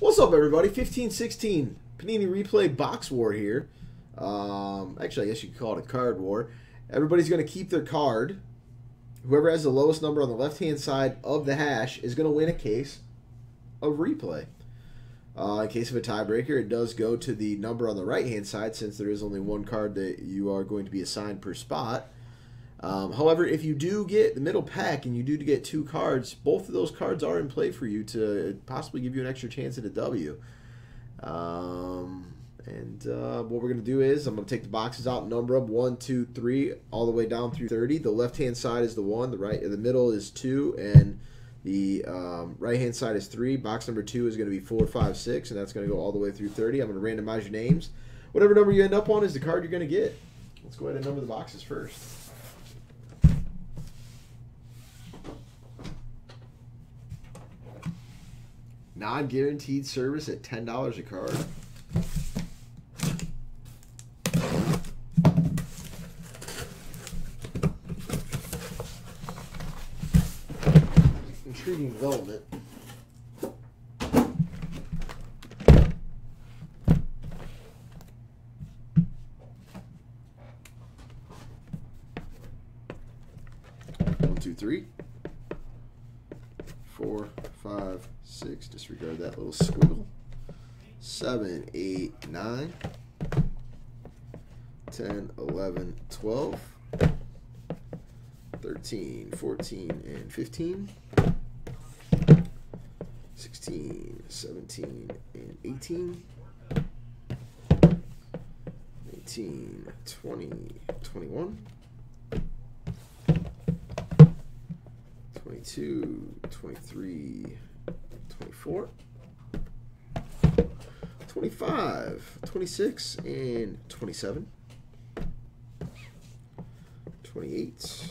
What's up, everybody? 1516 Panini Replay Box War here. Um, actually, I guess you could call it a card war. Everybody's going to keep their card. Whoever has the lowest number on the left-hand side of the hash is going to win a case of replay. Uh, in case of a tiebreaker, it does go to the number on the right-hand side since there is only one card that you are going to be assigned per spot. Um, however, if you do get the middle pack and you do get two cards, both of those cards are in play for you to possibly give you an extra chance at a W. Um, and uh, what we're going to do is I'm going to take the boxes out, number them 1, 2, 3, all the way down through 30. The left-hand side is the 1, the right, the middle is 2, and the um, right-hand side is 3. Box number 2 is going to be four, five, six, and that's going to go all the way through 30. I'm going to randomize your names. Whatever number you end up on is the card you're going to get. Let's go ahead and number the boxes first. Non-guaranteed service at ten dollars a card. Intriguing development. One, two, three four, five, six. Disregard that little squiggle. Seven, eight, nine, 10, 11, 12, 13, 14, and 15. 16, 17, and 18. 19, 20, 21. 22, 23, 24, 25, 26, and 27, 28,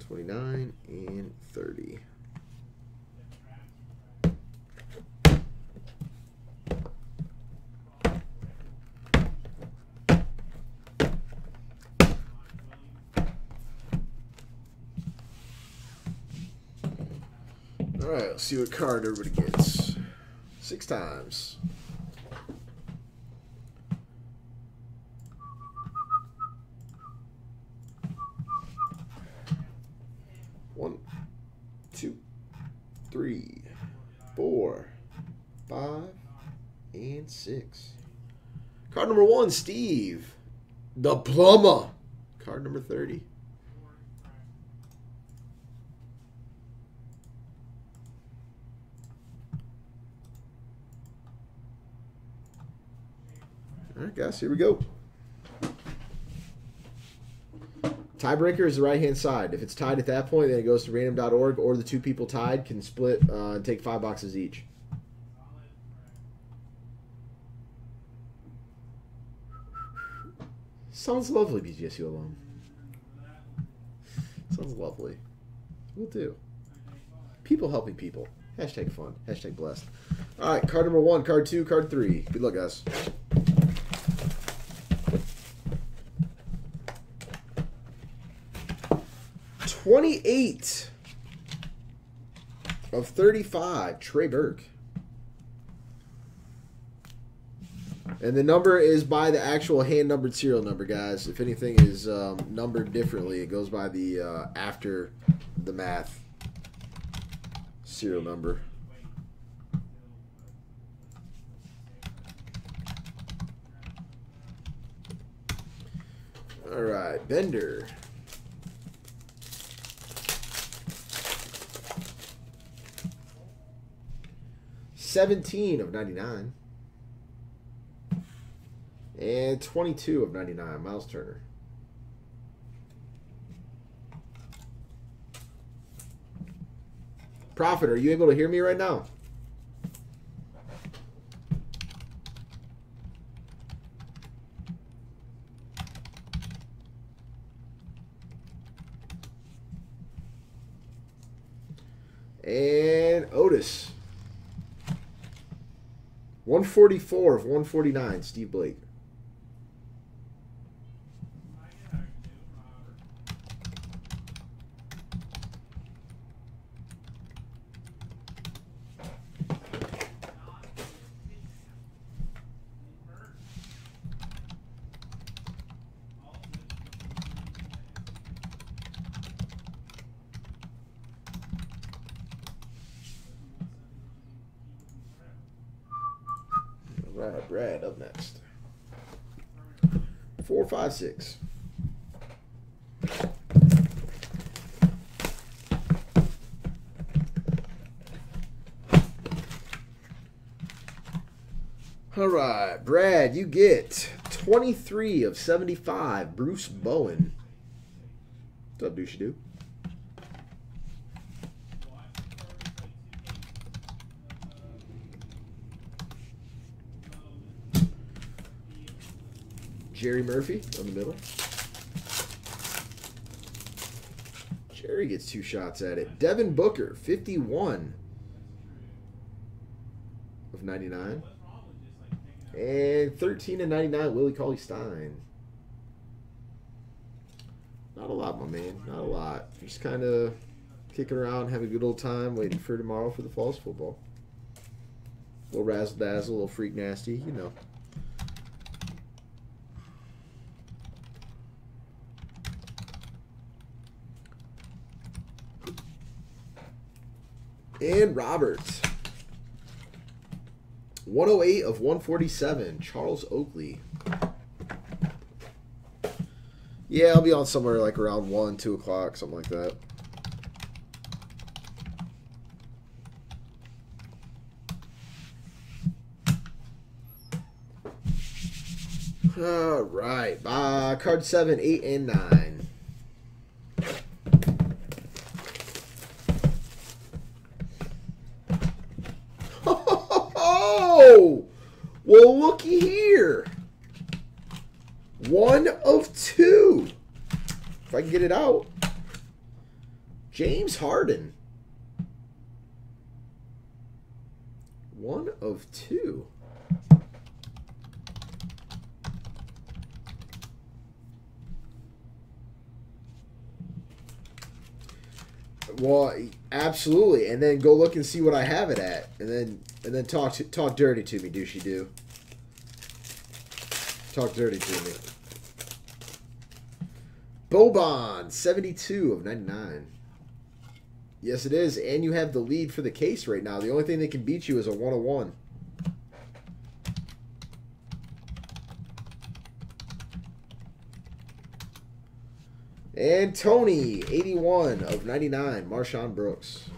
29, and 30. All right, let's see what card everybody gets. Six times. One, two, three, four, five, and six. Card number one, Steve. The Plumber. Card number 30. All right, guys, here we go. Tiebreaker is the right hand side. If it's tied at that point, then it goes to random.org, or the two people tied can split uh, and take five boxes each. Sounds lovely, BGSU alone. Sounds lovely. We'll do. People helping people. Hashtag fun. Hashtag blessed. All right, card number one, card two, card three. Good luck, guys. Twenty-eight of thirty-five. Trey Burke. And the number is by the actual hand numbered serial number, guys. If anything is um, numbered differently, it goes by the uh, after the math serial number. All right, Bender. Seventeen of ninety-nine. And 22 of 99, Miles Turner. Prophet, are you able to hear me right now? And Otis. 144 of 149, Steve Blake. Brad up next. Four, five, six. All right, Brad, you get 23 of 75. Bruce Bowen. What's up, douchey do? Jerry Murphy on the middle. Jerry gets two shots at it. Devin Booker, 51 of 99. And 13 and 99, Willie Cauley Stein. Not a lot, my man. Not a lot. Just kind of kicking around, having a good old time, waiting for tomorrow for the falls football. A little razzle dazzle, a little freak nasty, you know. And Roberts. 108 of 147, Charles Oakley. Yeah, I'll be on somewhere like around 1, 2 o'clock, something like that. All right. Uh, card 7, 8, and 9. Oh! Well, looky here. One of two. If I can get it out. James Harden. One of two. Well, absolutely, and then go look and see what I have it at, and then and then talk to, talk dirty to me, douchey do. Talk dirty to me. Boban, seventy-two of ninety-nine. Yes, it is, and you have the lead for the case right now. The only thing that can beat you is a one-on-one. And Tony, 81 of 99, MarShon Brooks.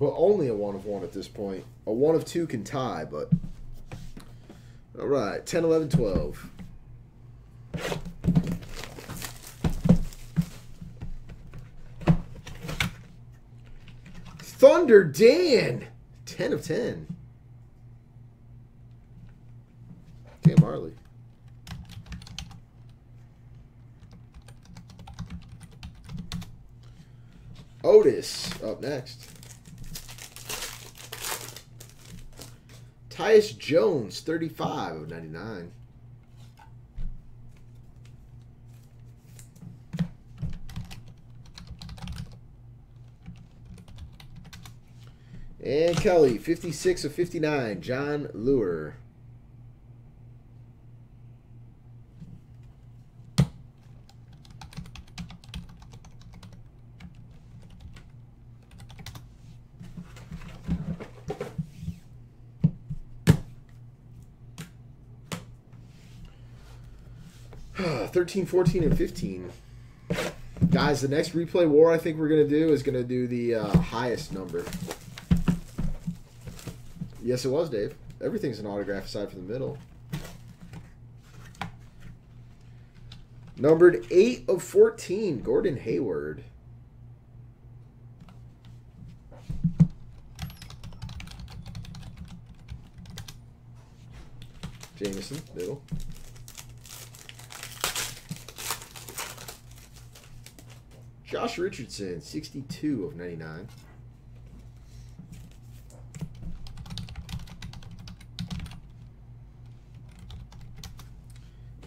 But only a one of one at this point. A one of two can tie, but. All right, 10, 11, 12. Thunder Dan, 10 of 10. Cam Harley. Otis up next. Tyus Jones, 35 of 99. And Kelly, 56 of 59, Jon Leuer. 13, 14, and 15. Guys, the next replay war I think we're going to do is going to do the uh, highest number. Yes, it was, Dave. Everything's an autograph aside from the middle. Numbered 8 of 14, Gordon Hayward. Jameson, middle. Josh Richardson, 62 of 99.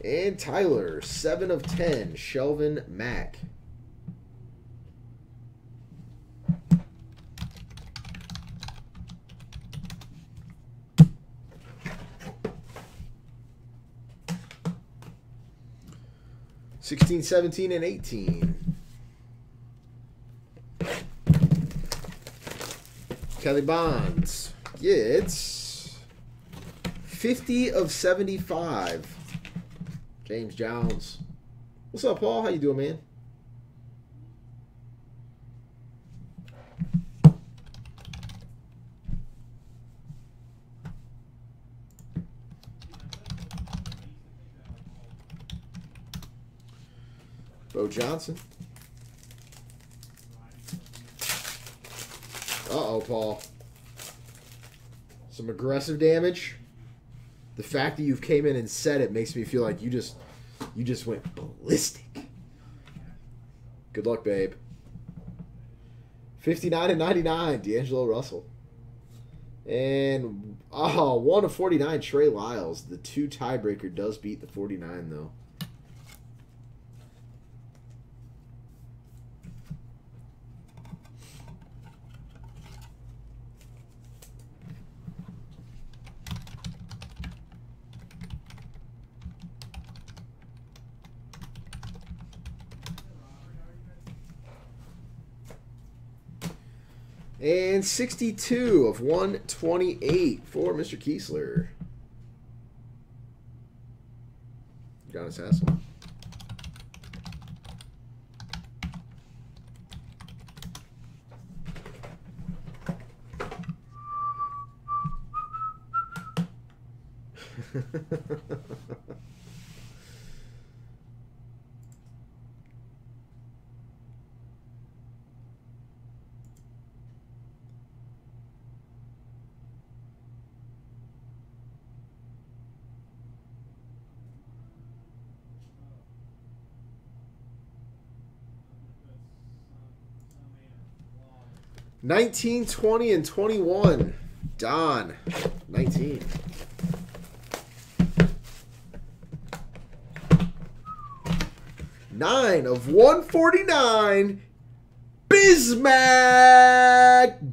And Tyler, 7 of 10, Shelvin Mack. Sixteen, seventeen, and 18. Kelly Bonds gets 50 of 75. James Jones. What's up, Paul? How you doing, man? Bo Johnson. Uh-oh, Paul. Some aggressive damage. The fact that you've came in and said it makes me feel like you just you just went ballistic. Good luck, babe. 59 and 99, D'Angelo Russell. And oh, 1 of 49, Trey Lyles. The two tiebreaker does beat the 49, though. And 62 of 128 for Mr. Kiesler. Giannis Hassel. Nineteen, twenty, and 21. Don. 19. Nine of 149. Bismack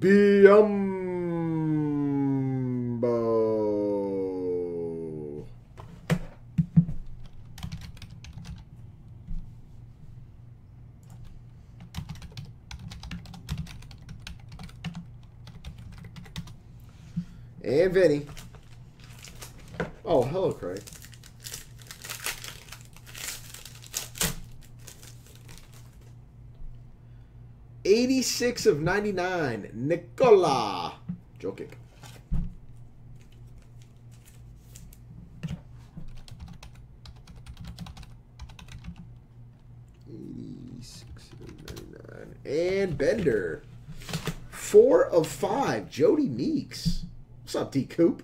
Biyombo. Oh, hello, Craig. Eighty-six of ninety-nine. Nikola Jokic. Eighty-six of ninety-nine. And Bender. Four of five. Jodie Meeks. What's up, D Coop?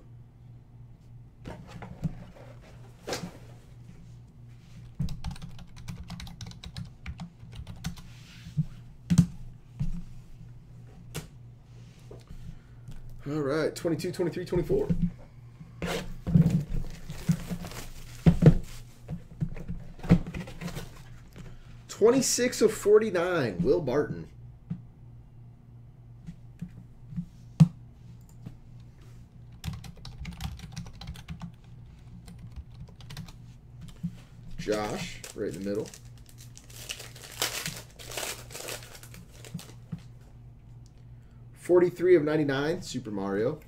All right, 22, 23, 24. Twenty-six of forty-nine. Will Barton. Josh, right in the middle. Forty-three of ninety-nine. Super Mario.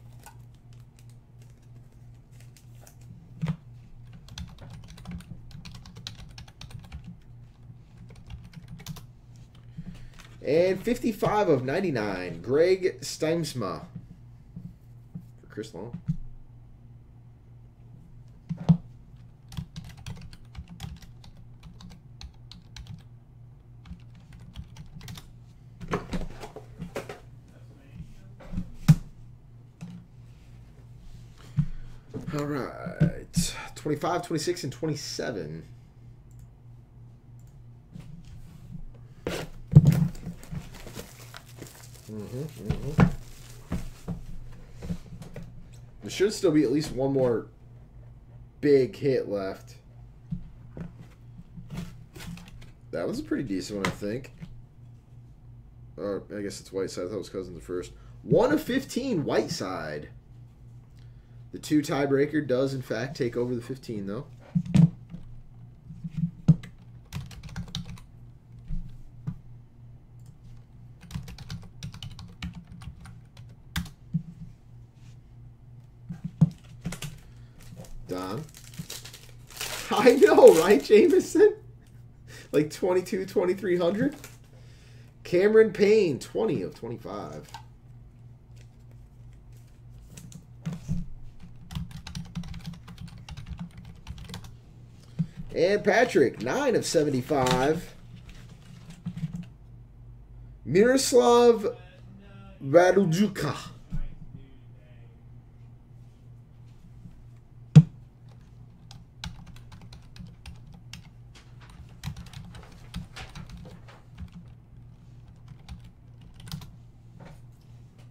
And 55 of 99, Greg Stiemsma for Chris Long. All right. 25, 26, and 27. Mm-hmm, mm-hmm. There should still be at least one more big hit left. That was a pretty decent one, I think. Or I guess it's Whiteside. I thought it was Cousins the first. One of 15, Whiteside. The two tiebreaker does, in fact, take over the 15, though. Don. I know, right, Jamison? Like 22, 2300? Cameron Payne, 20 of 25. And Patrick, 9 of 75. Miroslav Raduljica.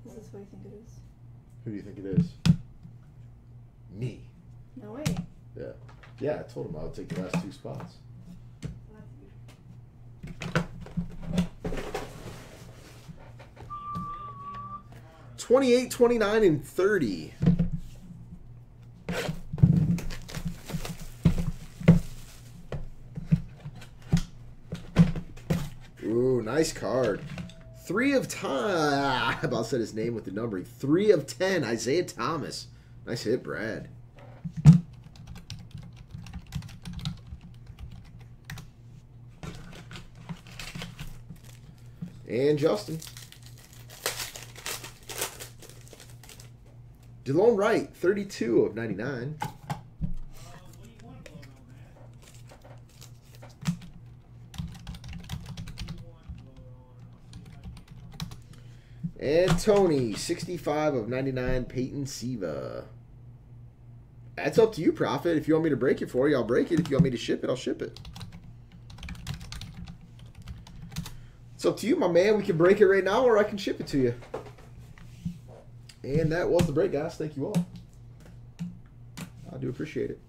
Is this what you think it is? Who do you think it is? Me. No way. Yeah. Yeah, I told him I would take the last two spots. Twenty-eight, twenty-nine, and 30. Ooh, nice card. Three of ten. I about said his name with the numbering. Three of ten. Isaiah Thomas. Nice hit, Brad. And Justin. Delon Wright, 32 of 99. And Tony, 65 of 99, Peyton Siva. That's up to you, Prophet. If you want me to break it for you, I'll break it. If you want me to ship it, I'll ship it. Up to you, my man. We can break it right now, or I can ship it to you. And that was the break, guys. Thank you all. I do appreciate it.